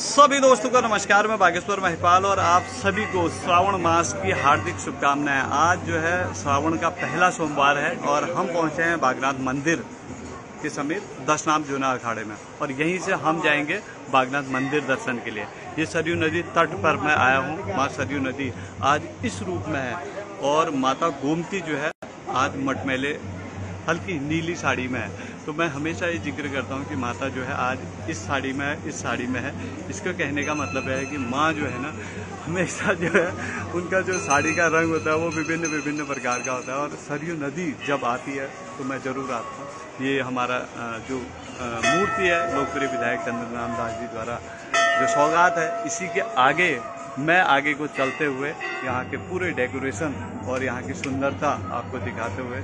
सभी दोस्तों को नमस्कार, मैं बागेश्वर महिपाल और आप सभी को श्रावण मास की हार्दिक शुभकामनाएँ। आज जो है श्रावण का पहला सोमवार है और हम पहुँचे हैं बागनाथ मंदिर के समीप दशनाम जूना अखाड़े में और यहीं से हम जाएँगे बागनाथ मंदिर दर्शन के लिए। ये सरयू नदी तट पर मैं आया हूँ, माँ सरयू नदी आज इस रूप में है और माता गोमती जो है आज मटमेले, हल्की नीली साड़ी में है। तो मैं हमेशा ये ज़िक्र करता हूँ कि माता जो है आज इस साड़ी में है, इस साड़ी में है। इसका कहने का मतलब है कि माँ जो है ना, हमेशा जो है, उनका जो साड़ी का रंग होता है वो विभिन्न विभिन्न प्रकार का होता है। और सरयू नदी जब आती है तो मैं ज़रूर आता हूँ। ये हमारा जो मूर्ति है, लोकप्रिय विधायक चंद्रनाम दास जी द्वारा जो सौगात है, इसी के आगे मैं आगे को चलते हुए यहाँ के पूरे डेकोरेशन और यहाँ की सुंदरता आपको दिखाते हुए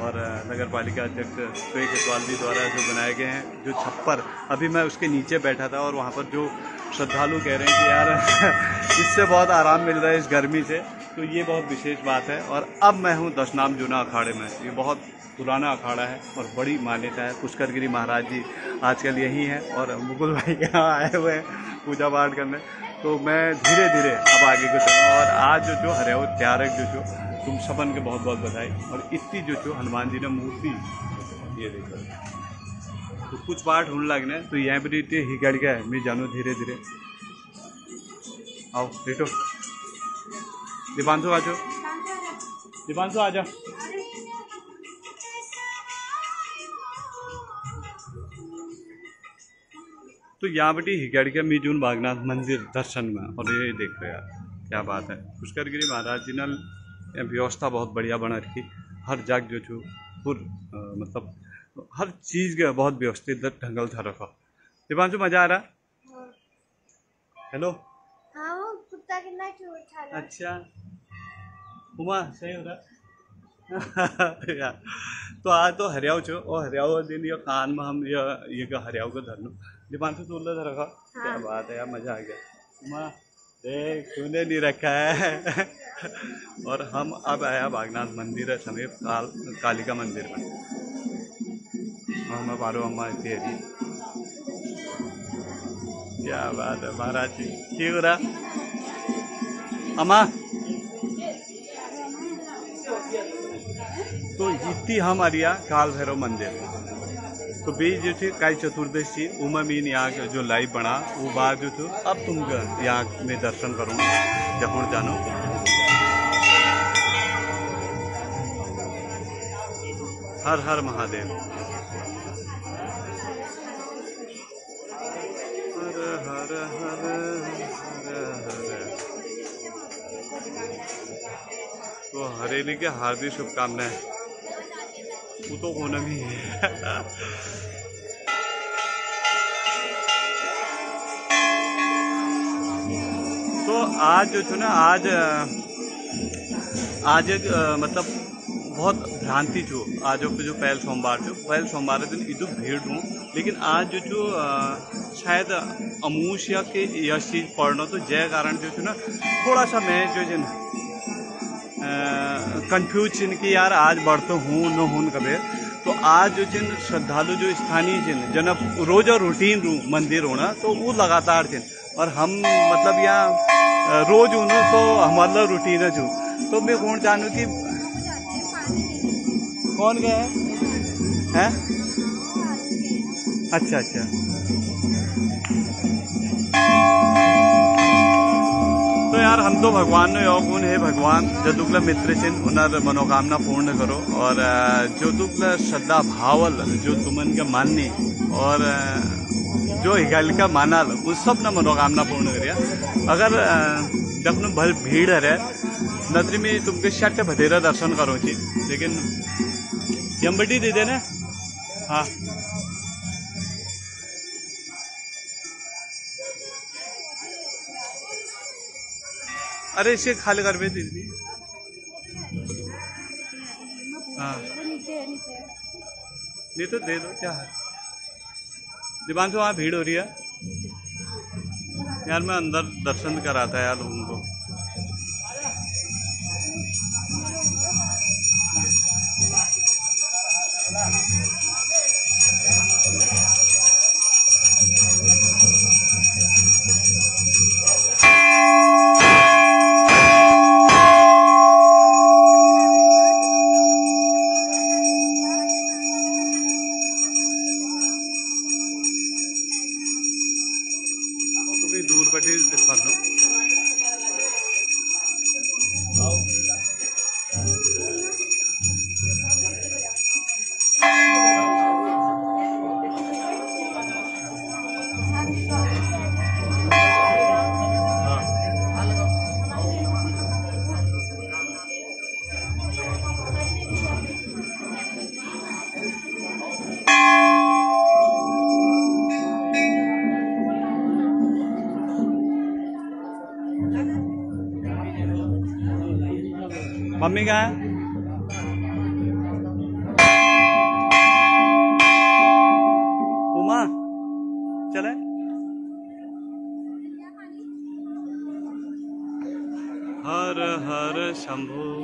और नगर पालिका अध्यक्ष श्री केतवाल जी द्वारा जो बनाए गए हैं, जो छप्पर, अभी मैं उसके नीचे बैठा था और वहाँ पर जो श्रद्धालु कह रहे हैं कि यार, इससे बहुत आराम मिल रहा है इस गर्मी से। तो ये बहुत विशेष बात है और अब मैं हूँ दशनाम जूना अखाड़े में। ये बहुत पुराना अखाड़ा है और बड़ी मान्यता है। पुष्कर गिरी महाराज जी आजकल यही हैं और मुकुल भाई यहाँ आए हुए हैं पूजा पाठ करने। तो मैं धीरे धीरे अब आगे को चलूँ और आज जो जो हरियाव त्यारक जो जो तुम सबन के बहुत बहुत बधाई और इतनी जो जो हनुमान जी ने मूर्ति ये देखो। तो कुछ पाठ होने लगने तो यहाँ पर इतने ही गड़ गया है मैं जानू धीरे धीरे आओ बेटो दीपांशु आ जाओ। दीपांशु आ जाओ। तो यहाँ बटी हिगड़ मी जून बागनाथ मंदिर दर्शन में और ये देख रहे यार क्या बात है। पुष्कर गिरी महाराज जी ने व्यवस्था बहुत बढ़िया बना रखी हर जग जो छू पुर मतलब हर चीज़ के बहुत व्यवस्थित ढंगल था रखा। दिपांशु मज़ा आ रहा? हेलो? हाँ वो कुत्ता कितना क्यूट था अच्छा। उमा सही हो रहा? तो आ तो हरियाव छो और हरियाव दिन ये कान में हम ये ये हरियाव को धरनू। दीपांशु तू उल्ला रखा हाँ। क्या बात है यार मज़ा आ गया। माँ देख तूने नहीं रखा है। और हम अब आया बागनाथ मंदिर है समीप काल कालिका मंदिर में। हम पारो अम्मा तेरी क्या बात है महाराज जी ठीक हो रहा अम्मा। तो इतनी हम आरिया काल भैरव मंदिर। तो बी जो थी, कई चतुर्दशी उमा मीन यहाँ जो लाइव बना, वो बात जो थी, अब तुम यहाँ में दर्शन करूँ। जहाँ जानो हर हर महादेव। हर हर हर हर हर। तो हरेली के हार्दिक शुभकामनाएँ। वो तो होना भी है। तो आज जो थे ना, आज आज एक मतलब बहुत भ्रांति छो। आज जो पहल सोमवार छो। पहल सोमवार दिन इधु भीड़ हूँ लेकिन आज जो जो शायद अमूश या के यह चीज़ पढ़ना तो जय कारण जो थे ना, थोड़ा सा मैं जो है कंफ्यूज छिन कि यार आज बढ़ते हूँ, न हूँ कबे तो आज जो जिन श्रद्धालु, जो स्थानीय जिन, जन रोज और रूटीन रू मंदिर होना तो वो लगातार जिन। और हम मतलब यहाँ रोज हूँ तो हमारा रूटीन है तो मैं कौन जानू कि कौन गए हैं? अच्छा अच्छा। हम तो भगवान ने योग है भगवान जदुग्ल मित्र चिन्ह उनर मनोकामना पूर्ण करो और जो दुग्ल श्रद्धा भावल, जो तुमन के माननी और जो हिगल का मानल, उस सब न मनोकामना पूर्ण करिया। अगर जब भर भीड़ है नदरी में तुमके शट भदेरा दर्शन करो लेकिन यम्बटी दे देना। हाँ। अरे, इसे खाली कर दीदी हाँ। नहीं तो दे दो, क्या है? दिवान से वहाँ भीड़ हो रही है? यार, मैं अंदर दर्शन कराता है यार लोगों मम्मी कहाँ है उमा चले। हर हर शंभु।